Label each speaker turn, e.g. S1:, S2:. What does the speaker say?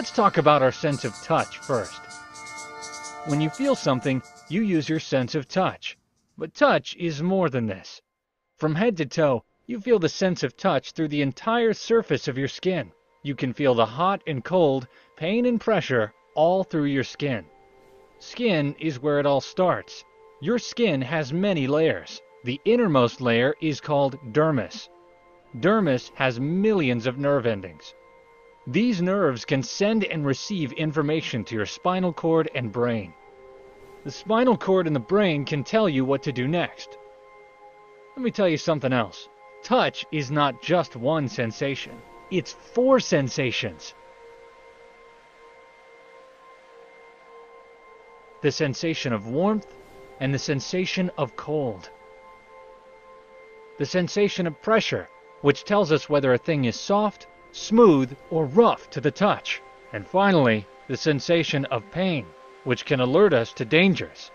S1: Let's talk about our sense of touch first. When you feel something, you use your sense of touch. But touch is more than this. From head to toe, you feel the sense of touch through the entire surface of your skin. You can feel the hot and cold, pain and pressure all through your skin. Skin is where it all starts. Your skin has many layers. The innermost layer is called dermis. Dermis has millions of nerve endings. These nerves can send and receive information to your spinal cord and brain. The spinal cord and the brain can tell you what to do next. Let me tell you something else. Touch is not just one sensation, it's four sensations. The sensation of warmth and the sensation of cold. The sensation of pressure, which tells us whether a thing is soft smooth, or rough to the touch. And finally, the sensation of pain, which can alert us to dangers.